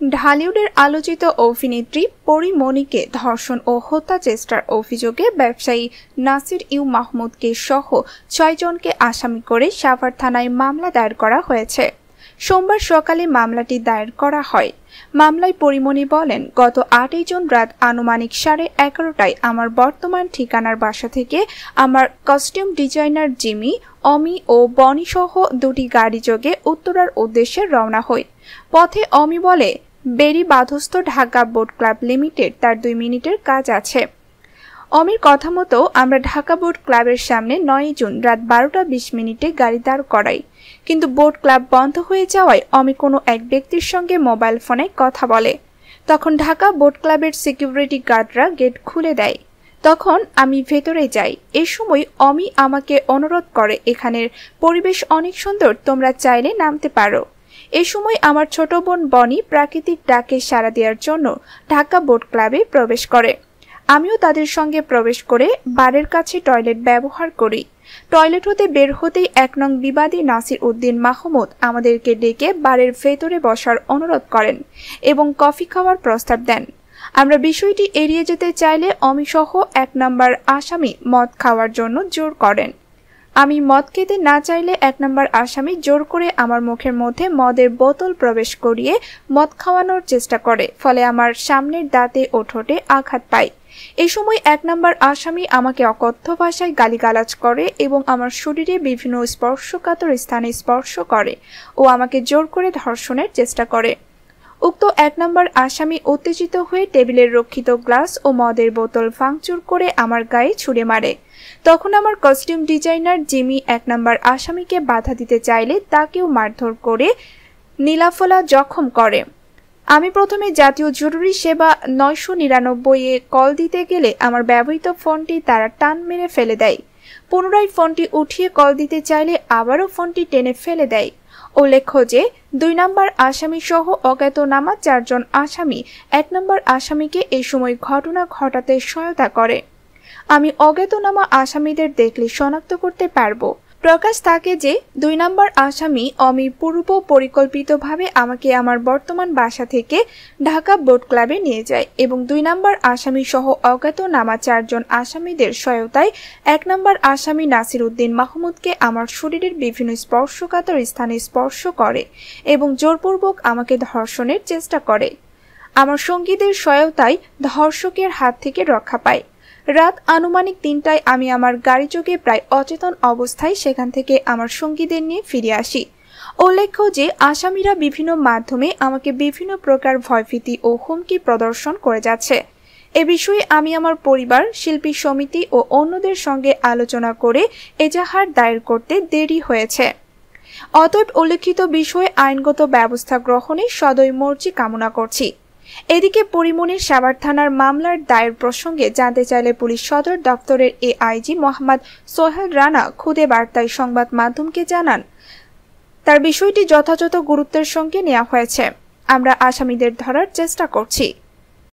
ঢালিউডের আলোচিত অভিনেত্রী পরিমণিকে ধর্ষণ ও হত্যা চেষ্টার অভিযোগে ব্যবসায়ী নাসির ইউ মাহমুদকে সহ ছয়জনকে আসামি করে সাভার থানায় মামলা দায়ের করা হয়েছে। সোমবার সকালে মামলাটি দায়ের করা হয়। মামলায় পরিমণি বলেন, গত আটই জুন রাত আনুমানিক সাড়ে এগারোটায় আমার বর্তমান ঠিকানার বাসা থেকে আমার কস্টিউম ডিজাইনার জিমি, অমি ও বনি সহ দুটি গাড়ি যোগে উত্তরার উদ্দেশ্যে রওনা হই। পথে অমি বলে বেরি বাধস্থ ঢাকা বোট ক্লাব লিমিটেড তার দুই মিনিটের কাজ আছে। অমির কথা মতো আমরা ঢাকা বোট ক্লাবের সামনে নয় জুন রাত বারোটা বিশ মিনিটে গাড়ি দাঁড় করাই। কিন্তু বোট ক্লাব বন্ধ হয়ে যাওয়ায় অমি কোনো এক ব্যক্তির সঙ্গে মোবাইল ফোনে কথা বলে। তখন ঢাকা বোট ক্লাবের সিকিউরিটি গার্ডরা গেট খুলে দেয়। তখন আমি ভেতরে যাই। এ সময় অমি আমাকে অনুরোধ করে, এখানের পরিবেশ অনেক সুন্দর, তোমরা চাইলে নামতে পারো। এ সময় আমার ছোট বোন বনি প্রাকৃতিক ডাকে সাড়া দেওয়ার জন্য ঢাকা বোট ক্লাবে প্রবেশ করে। আমিও তাদের সঙ্গে প্রবেশ করে বারের কাছে টয়লেট ব্যবহার করি। টয়লেট হতে বের হতেই এক নং বিবাদী নাসির উদ্দিন মাহমুদ আমাদেরকে ডেকে বারের ভেতরে বসার অনুরোধ করেন এবং কফি খাওয়ার প্রস্তাব দেন। আমরা বিষয়টি এড়িয়ে যেতে চাইলে অমিসহ এক নম্বর আসামি মদ খাওয়ার জন্য জোর করেন। আমি মদ খেতে না চাইলে এক নম্বর আসামি জোর করে আমার মুখের মধ্যে মদের বোতল প্রবেশ করিয়ে মদ খাওয়ানোর চেষ্টা করে, ফলে আমার সামনের দাঁতে ও ঠোঁটে আঘাত পায়। এ সময় এক নম্বর আসামি আমাকে অকথ্য ভাষায় গালিগালাজ করে এবং আমার শরীরে বিভিন্ন স্পর্শকাতর স্থানে স্পর্শ করে ও আমাকে জোর করে ধর্ষণের চেষ্টা করে। উক্ত এক নম্বর আসামি উত্তেজিত হয়ে টেবিলের রক্ষিত গ্লাস ও মদের বোতল ভাঙচুর করে আমার গায়ে ছুড়ে মারে। তখন আমার কস্টিউম ডিজাইনার জিমি এক নম্বর আসামিকে বাধা দিতে চাইলে তাকেও মারধর করে নীলাফলা জখম করে। আমি প্রথমে জাতীয় জরুরি সেবা নয়শো নিরানব্বই এ কল দিতে গেলে আমার ব্যবহৃত ফোনটি তারা টান মেরে ফেলে দেয়। পুনরায় ফোনটি উঠিয়ে কল দিতে চাইলে আবারও ফোনটি টেনে ফেলে দেয়। উল্লেখ্য যে, দুই নম্বর আসামি সহ অজ্ঞাতনামা চারজন আসামি, এক নম্বর আসামিকে এই সময় ঘটনা ঘটাতে সহায়তা করে। আমি অজ্ঞাতনামা আসামিদের দেখলে শনাক্ত করতে পারব। প্রকাশ থাকে যে, দুই নম্বর আসামি অমি পূর্ব পরিকল্পিতভাবে আমাকে আমার বর্তমান বাসা থেকে ঢাকা বোট ক্লাবে নিয়ে যায় এবং দুই নম্বর আসামি সহ অজ্ঞাত নামা চারজন আসামিদের সহায়তায় এক নম্বর আসামি নাসির উদ্দিন মাহমুদকে আমার শরীরের বিভিন্ন স্পর্শকাতর স্থানে স্পর্শ করে এবং জোরপূর্বক আমাকে ধর্ষণের চেষ্টা করে। আমার সঙ্গীদের সহায়তায় ধর্ষকের হাত থেকে রক্ষা পায়। রাত আনুমানিক তিনটায় আমি আমার গাড়ি চোখে প্রায় অচেতন অবস্থায় সেখান থেকে আমার সঙ্গীদের নিয়ে ফিরে আসি। উল্লেখ্য যে আসামিরা বিভিন্ন মাধ্যমে আমাকে বিভিন্ন প্রকার ভয়ভীতি ও হুমকি প্রদর্শন করে যাচ্ছে। এ বিষয়ে আমি আমার পরিবার, শিল্পী সমিতি ও অন্যদের সঙ্গে আলোচনা করে এজাহার দায়ের করতে দেরি হয়েছে। অতএব উল্লেখিত বিষয়ে আইনগত ব্যবস্থা গ্রহণে সদয় মর্জি কামনা করছি। এদিকে পরিমনির সাভার থানার মামলার দায়ের প্রসঙ্গে জানতে চাইলে পুলিশ সদর দপ্তরের এ এআইজি মোহাম্মদ সোহেল রানা খুদে বার্তায় সংবাদ মাধ্যমকে জানান, তার বিষয়টি যথাযথ গুরুত্বের সঙ্গে নেওয়া হয়েছে। আমরা আসামিদের ধরার চেষ্টা করছি।